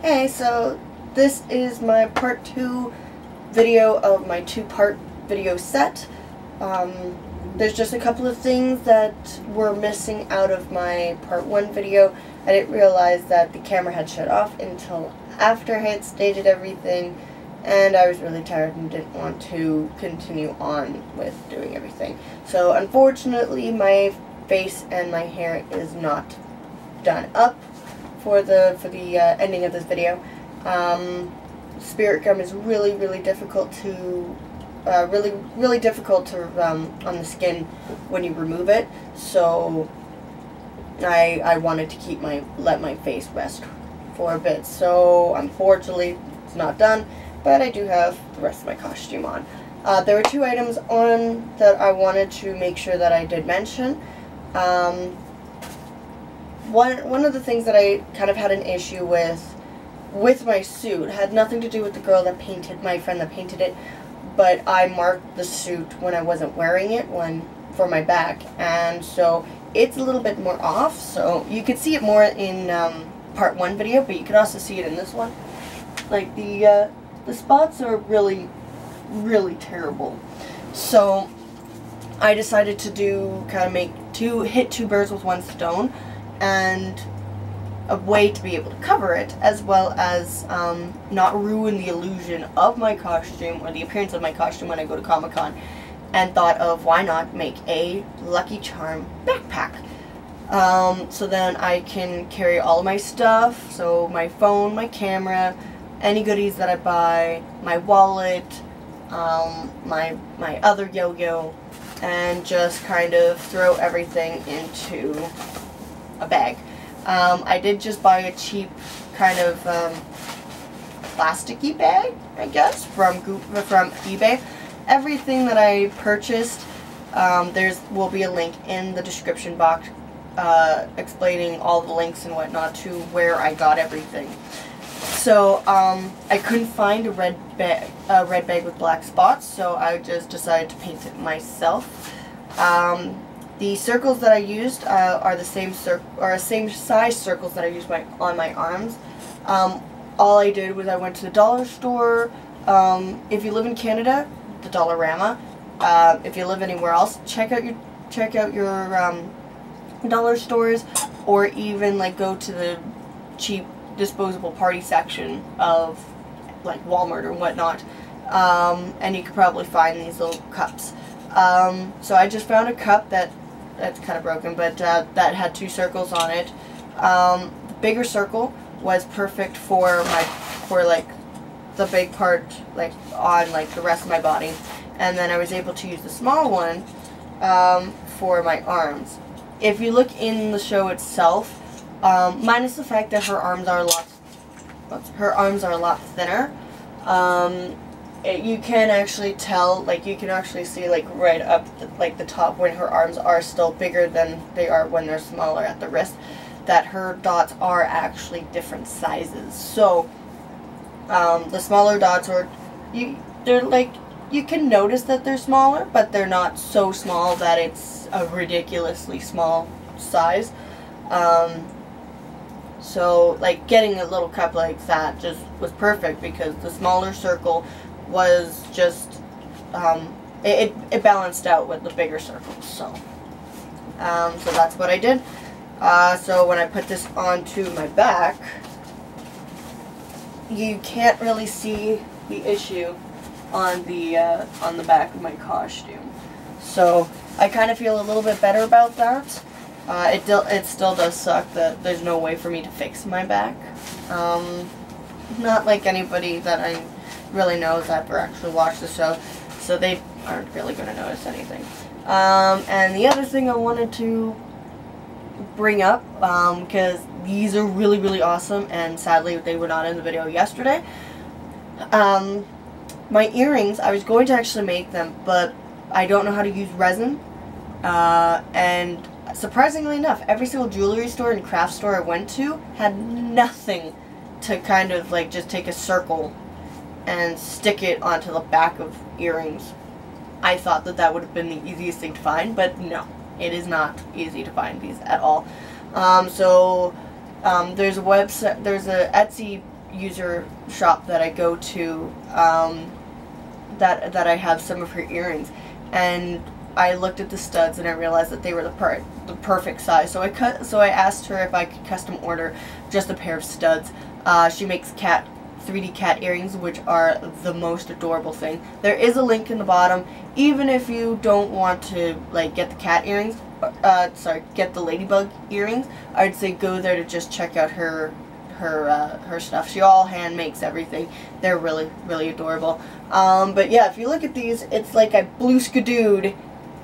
Hey, so this is my part two video of my two-part video set. Um, there's just a couple of things that were missing out of my part one video. I didn't realize that the camera had shut off until after I had stated everything and I was really tired and didn't want to continue on with doing everything. So unfortunately my face and my hair is not done up for the for the uh, ending of this video. Um, spirit gum is really really difficult to uh, really really difficult to um, on the skin when you remove it. So I I wanted to keep my let my face rest for a bit. So unfortunately it's not done, but I do have the rest of my costume on. Uh, there were two items on that I wanted to make sure that I did mention. Um, one one of the things that I kind of had an issue with with my suit had nothing to do with the girl that painted my friend that painted it, but I marked the suit when I wasn't wearing it when for my back, and so it's a little bit more off. So you could see it more in um, part one video, but you could also see it in this one. Like the uh, the spots are really really terrible. So I decided to do kind of make two hit two birds with one stone and a way to be able to cover it, as well as um, not ruin the illusion of my costume or the appearance of my costume when I go to Comic Con, and thought of why not make a Lucky Charm backpack. Um, so then I can carry all my stuff, so my phone, my camera, any goodies that I buy, my wallet, um, my my other yo-yo, and just kind of throw everything into a bag. Um, I did just buy a cheap kind of um, plasticky bag, I guess, from from eBay. Everything that I purchased, um, there's will be a link in the description box uh, explaining all the links and whatnot to where I got everything. So um, I couldn't find a red bag, a red bag with black spots, so I just decided to paint it myself. Um, the circles that I used uh, are the same are same size circles that I used my, on my arms. Um, all I did was I went to the dollar store. Um, if you live in Canada, the Dollarama. Uh, if you live anywhere else, check out your check out your um, dollar stores, or even like go to the cheap disposable party section of like Walmart or whatnot, um, and you could probably find these little cups. Um, so I just found a cup that that's kind of broken, but uh, that had two circles on it. Um, the bigger circle was perfect for my for like the big part like on like the rest of my body, and then I was able to use the small one um, for my arms. If you look in the show itself, um, minus the fact that her arms are a lot her arms are a lot thinner. Um, it, you can actually tell, like you can actually see like right up the, like the top when her arms are still bigger than they are when they're smaller at the wrist, that her dots are actually different sizes. So um, the smaller dots are, you they're like you can notice that they're smaller, but they're not so small that it's a ridiculously small size. Um, so like getting a little cup like that just was perfect because the smaller circle was just, um, it, it balanced out with the bigger circles, so. Um, so that's what I did. Uh, so when I put this onto my back, you can't really see the issue on the uh, on the back of my costume. So I kind of feel a little bit better about that. Uh, it, it still does suck that there's no way for me to fix my back. Um, not like anybody that I really knows I've actually watched the show, so they aren't really going to notice anything. Um, and the other thing I wanted to bring up, because um, these are really, really awesome, and sadly they were not in the video yesterday. Um, my earrings, I was going to actually make them, but I don't know how to use resin. Uh, and surprisingly enough, every single jewelry store and craft store I went to had nothing to kind of like just take a circle and stick it onto the back of earrings. I thought that that would have been the easiest thing to find, but no, it is not easy to find these at all. Um, so um, there's a website, there's a Etsy user shop that I go to um, that that I have some of her earrings, and I looked at the studs and I realized that they were the per the perfect size. So I cut. So I asked her if I could custom order just a pair of studs. Uh, she makes cat 3D cat earrings, which are the most adorable thing. There is a link in the bottom. Even if you don't want to like get the cat earrings, uh, sorry, get the ladybug earrings, I'd say go there to just check out her her uh, her stuff. She all hand makes everything. They're really really adorable. Um, but yeah, if you look at these, it's like I blue skidooed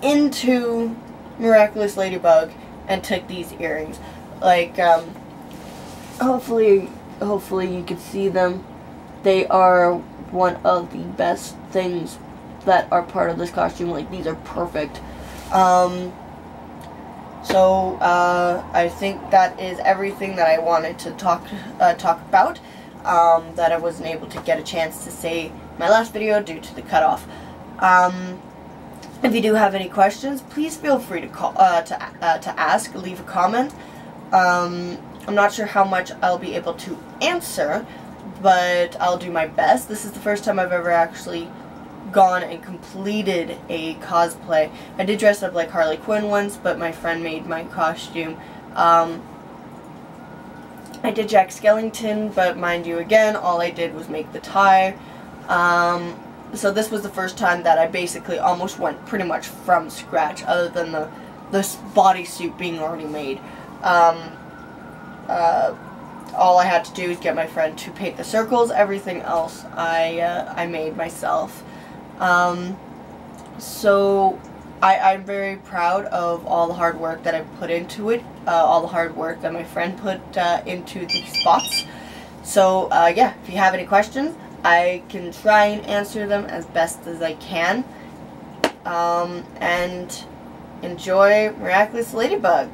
into Miraculous Ladybug and took these earrings. Like, um, hopefully, hopefully you can see them. They are one of the best things that are part of this costume. Like, these are perfect. Um, so, uh, I think that is everything that I wanted to talk, uh, talk about. Um, that I wasn't able to get a chance to say my last video due to the cutoff. Um, if you do have any questions, please feel free to call uh, to uh, to ask, leave a comment. Um, I'm not sure how much I'll be able to answer, but I'll do my best. This is the first time I've ever actually gone and completed a cosplay. I did dress up like Harley Quinn once, but my friend made my costume. Um, I did Jack Skellington, but mind you, again, all I did was make the tie. Um, so this was the first time that I basically almost went pretty much from scratch, other than the this bodysuit being already made. Um, uh, all I had to do is get my friend to paint the circles. Everything else I uh, I made myself. Um, so I, I'm very proud of all the hard work that I put into it, uh, all the hard work that my friend put uh, into the spots. So uh, yeah, if you have any questions, I can try and answer them as best as I can. Um, and enjoy Miraculous Ladybug.